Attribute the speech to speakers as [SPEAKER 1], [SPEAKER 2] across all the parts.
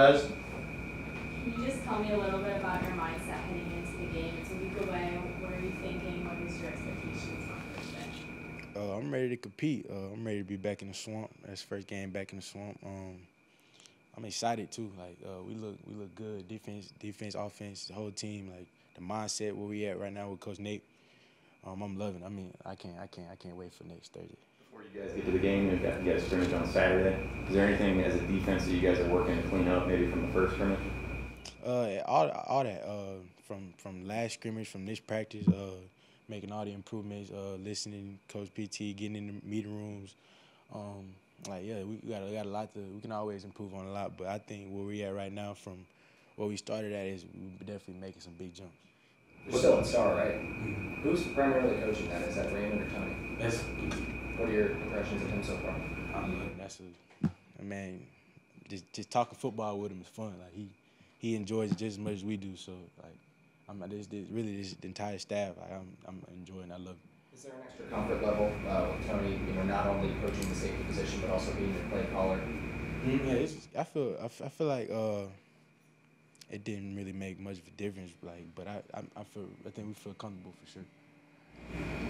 [SPEAKER 1] Tre'Vez.
[SPEAKER 2] Can you just tell me a little bit about your mindset heading into the game? It's a week away. What are you thinking? What is your expectations on Thursday?
[SPEAKER 3] Uh, I'm ready to compete. Uh, I'm ready to be back in the swamp. That's first game back in the swamp. Um, I'm excited too. Like uh, we look, we look good. Defense, defense, offense, the whole team. Like the mindset where we at right now with Coach Nape. Um, I'm loving. I mean, I can't, I can't, I can't wait for next Thursday.
[SPEAKER 4] Before you guys get to the game, you've got, you got a scrimmage on Saturday. Is there anything as a defense that you guys are working to clean up, maybe from the first scrimmage?
[SPEAKER 3] Uh, all, all that. Uh, from from last scrimmage, from this practice, uh, making all the improvements, uh, listening, Coach PT, getting in the meeting rooms. Um, like yeah, we got we got a lot to. We can always improve on a lot, but I think where we at right now, from where we started at, is we're definitely making some big jumps.
[SPEAKER 5] You're still in Star, right? Who's primarily coaching that? Is that Raymond or Toney?
[SPEAKER 3] That's
[SPEAKER 5] What are your impressions of him so far?
[SPEAKER 3] that's a, I mean, just just talking football with him is fun. Like he he enjoys it just as much as we do. So like, I'm this, this really this the entire staff. Like, I'm I'm enjoying. I love it.
[SPEAKER 5] Is there an extra comfort level uh, with Toney, you know, not only coaching the safety position, but also being your play caller?
[SPEAKER 3] Yeah, it's, I feel I, f- I feel like uh, it didn't really make much of a difference. Like, but I, I I feel I think we feel comfortable for sure.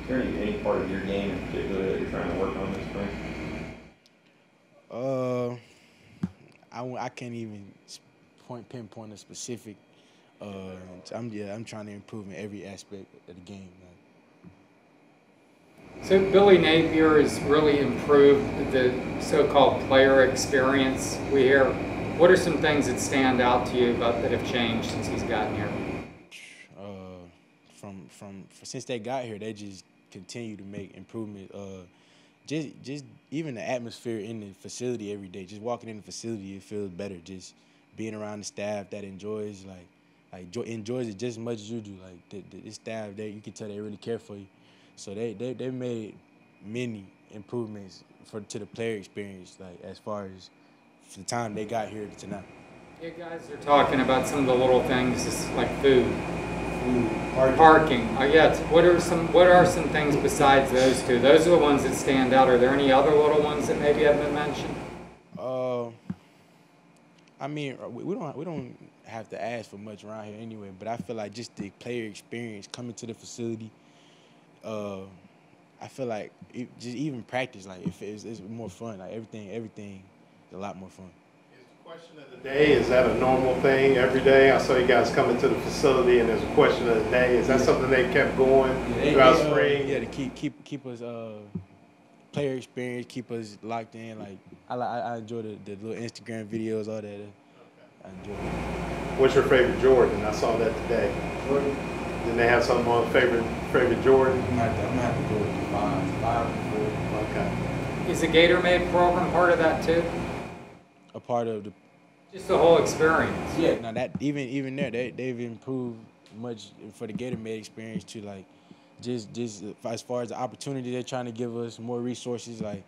[SPEAKER 4] Is there any, any part of your game in particular that you're trying to work on this spring?
[SPEAKER 3] Uh, I, w- I can't even point pinpoint a specific. Uh, I'm yeah I'm trying to improve in every aspect of the game. Like,
[SPEAKER 6] So Billy Napier has really improved the so-called player experience. We hear. What are some things that stand out to you about that have changed since he's gotten here?
[SPEAKER 3] From from since they got here, they just continue to make improvement. Uh, just just even the atmosphere in the facility every day. Just walking in the facility, it feels better. Just being around the staff that enjoys like like jo- enjoys it just as much as you do. Like the, the, the staff, they you can tell they really care for you. So they they they made many improvements for to the player experience. Like as far as the time they got here to now.
[SPEAKER 6] You guys are talking about some of the little things, just like food,
[SPEAKER 3] Parking.
[SPEAKER 6] parking. I guess. What are some What are some things besides those two? Those are the ones that stand out. Are there any other little ones that maybe haven't been mentioned?
[SPEAKER 3] Uh, I mean, uh, we we don't we don't have to ask for much around here anyway. But I feel like just the player experience coming to the facility. Uh, I feel like it, just even practice, like if it's, it's more fun, like everything, everything is a lot more fun.
[SPEAKER 1] Is the question of the day, is that a normal thing every day? I saw you guys coming to the facility and there's a question of the day. Is that something they kept going
[SPEAKER 3] They-
[SPEAKER 1] throughout
[SPEAKER 3] they, uh,
[SPEAKER 1] spring?
[SPEAKER 3] yeah, to keep keep keep us uh player experience, keep us locked in. Like I I, I enjoy the, the little Instagram videos, all that. uh, I enjoy. it.
[SPEAKER 1] What's your favorite Jordan? I saw that today. Didn't they have something on favorite favorite Jordan?
[SPEAKER 3] I'm gonna have to, I'm gonna have to go with five, five, four.
[SPEAKER 1] Okay.
[SPEAKER 6] Is the Gator Made program part of that too?
[SPEAKER 3] A part of the
[SPEAKER 6] Just the whole experience.
[SPEAKER 3] Yeah, now that even even there, they they've improved much for the Gator Made experience to like just just as far as the opportunity they're trying to give us more resources like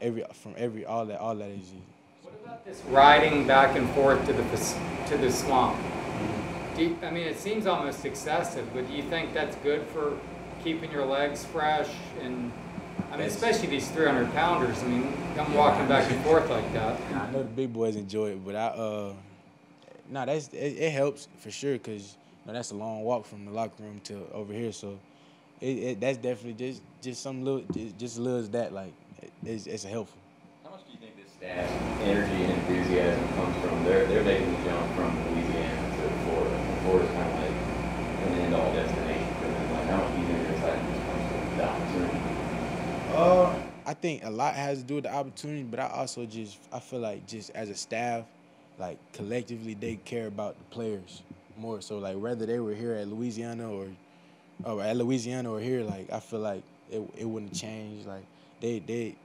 [SPEAKER 3] every from every all that all that is
[SPEAKER 6] What about this riding back and forth to the to the swamp? Mm-hmm. Do you, I mean, it seems almost excessive, but do you think that's good for keeping your legs fresh? And I mean, especially these 300 pounders. I mean, I'm walking back and forth like that.
[SPEAKER 3] I know the big boys enjoy it, but I uh no that's it, it helps for sure because you know, that's a long walk from the locker room to over here, so it, it that's definitely just just some little just, just little as that like it, it's, it's helpful.
[SPEAKER 4] How much do you think this staff's energy and enthusiasm comes from? They're, they're making the jump from Louisiana to Florida. And Florida's kind of like an end-all destination for them. Like, how much do you think this comes from the opportunity?
[SPEAKER 3] Uh, I think a lot has to do with the opportunity, but I also just I feel like just as a staff, like collectively they care about the players more. So like whether they were here at Louisiana or or at Louisiana or here, like I feel like it it wouldn't change. Like they they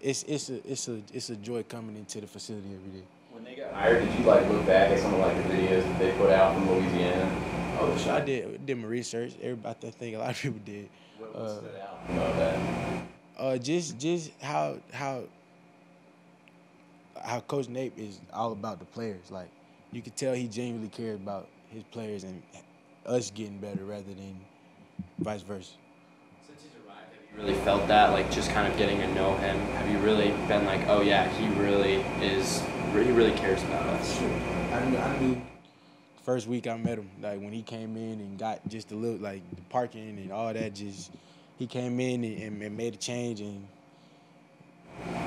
[SPEAKER 3] it's it's a it's a it's a joy coming into the facility every day.
[SPEAKER 4] When they got hired, did you like look back at some of like the videos that they put out from Louisiana?
[SPEAKER 3] Oh, sure. I did did my research. Everybody, I think a lot of people did.
[SPEAKER 4] What, what
[SPEAKER 3] Uh,
[SPEAKER 4] stood out about that?
[SPEAKER 3] Uh, just just how how how Coach Nape is all about the players. Like you could tell he genuinely cares about his players and us getting better rather than vice versa.
[SPEAKER 7] Since he's arrived, have you really felt that, like just kind of getting to know him? Have you really been like, oh yeah, he really is he really cares about us.
[SPEAKER 3] I knew, I knew first week I met him, like when he came in and got just a little like the parking and all that. Just he came in and, and, made a change, and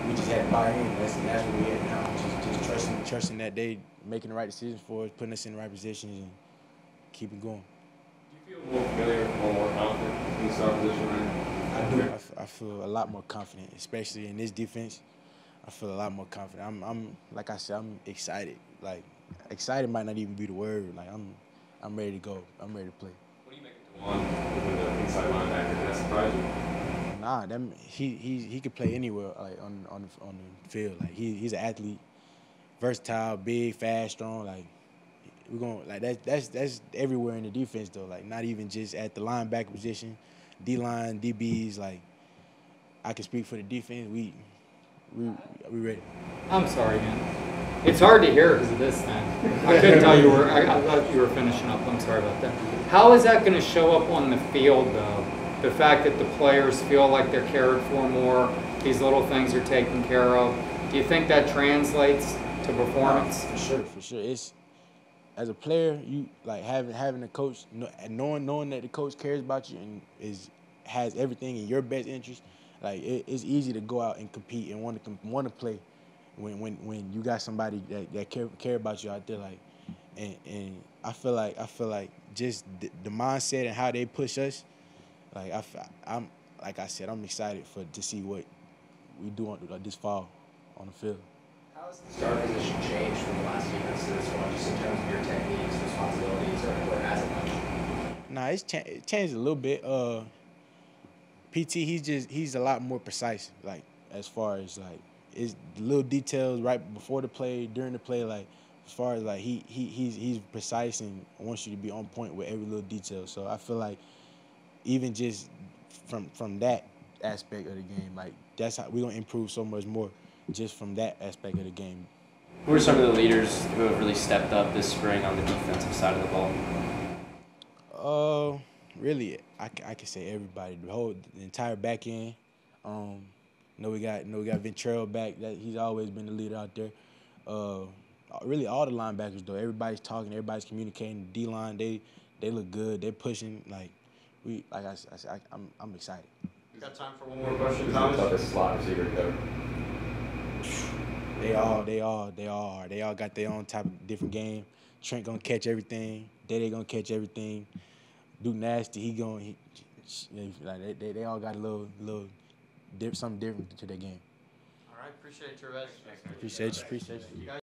[SPEAKER 3] we just had to buy in. That's that's where we at now. Just just trusting trusting that they making the right decisions for us, putting us in the right positions, and keeping going.
[SPEAKER 8] Do you feel more familiar or more confident in the star position right now?
[SPEAKER 3] I do. I, f- I feel a lot more confident, especially in this defense. I feel a lot more confident. I'm, I'm like I said, I'm excited. Like excited might not even be the word. Like I'm, I'm ready to go. I'm ready to play.
[SPEAKER 8] What do you make of Diwun inside linebacker? That surprise you?
[SPEAKER 3] Nah, them he he he could play anywhere like on on the, on the field. Like he he's an athlete, versatile, big, fast, strong. Like we're gonna like that that's that's everywhere in the defense though. Like not even just at the linebacker position, D line, DBs. Like I can speak for the defense. We we we ready.
[SPEAKER 6] I'm sorry, man. It's hard to hear because of this thing. I couldn't tell you were, I, I thought you were finishing up. I'm sorry about that. How is that going to show up on the field, though? The fact that the players feel like they're cared for more, these little things are taken care of. Do you think that translates to performance?
[SPEAKER 3] For sure, for sure. It's as a player, you like having having a coach, knowing knowing that the coach cares about you and is has everything in your best interest. Like it, it's easy to go out and compete and want to want to play when when when you got somebody that, that care care about you out there. Like, and and I feel like I feel like just the, the mindset and how they push us. Like I I'm like I said, I'm excited for to see what we do on like, this fall on the field.
[SPEAKER 5] How has the star position changed from the last defense to this one, just in terms of your techniques, responsibilities, or, or has it much?
[SPEAKER 3] Nah, it's cha- it changed a little bit. Uh, PT, he's just he's a lot more precise. Like as far as like it's little details right before the play, during the play. Like as far as like he he he's he's precise and wants you to be on point with every little detail. So I feel like even just from from that aspect of the game, like that's how we're gonna improve so much more just from that aspect of the game.
[SPEAKER 7] Who are some of the leaders who have really stepped up this spring on the defensive side of the ball?
[SPEAKER 3] Uh, really, I can say everybody. The whole, the entire back end. Um, know we got, know we got Ventrell back. That he's always been the leader out there. Uh, really all the linebackers though. Everybody's talking. Everybody's communicating. D line, they, they look good. They're pushing. Like we, like I, I'm, I'm excited.
[SPEAKER 8] We got time for one more question,
[SPEAKER 4] Who's the
[SPEAKER 8] Thomas?
[SPEAKER 4] toughest slot receiver to?
[SPEAKER 3] They all, they all, they all are. They all got their own type of different game. Trent gonna catch everything. Dede gonna catch everything. Duke Nasty, he gonna, he, like they, they, they all got a little, little, diff, something different to their game.
[SPEAKER 8] All right, appreciate your rest.
[SPEAKER 3] Appreciate you, appreciate you.